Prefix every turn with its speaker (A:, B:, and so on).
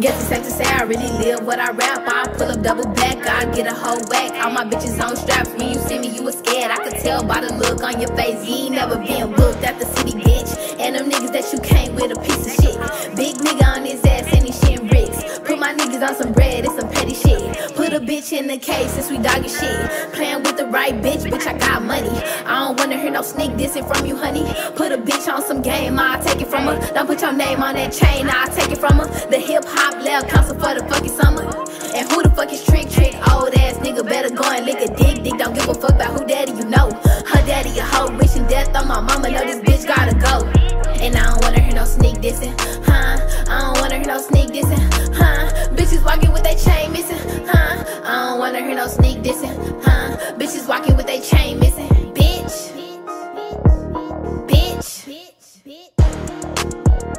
A: Guess it's safe to say I really live what I rap. I pull up double back, I get a whole whack. All my bitches on straps. When you see me, you was scared. I could tell by the look on your face. You ain't never been looked at the city, bitch. And them niggas that you niggas on some bread, it's some petty shit. Put a bitch in the case since we doggy shit. Playing with the right bitch, bitch, I got money. I don't wanna hear no sneak dissing from you, honey. Put a bitch on some game, I'll take it from her. Don't put your name on that chain, I'll take it from her. The hip hop lab concert for the fucking summer. And who the fuck is Trick Trick? Old ass nigga better go and lick a dick. Dick don't give a fuck about who daddy you know. Her daddy a hoe, wishing death on my mama. Know this bitch gotta go. And I don't wanna hear no sneak dissing, wanna hear no sneak dissing, huh? Bitches walking with their chain missing, bitch. Bitch. Bitch. Bitch.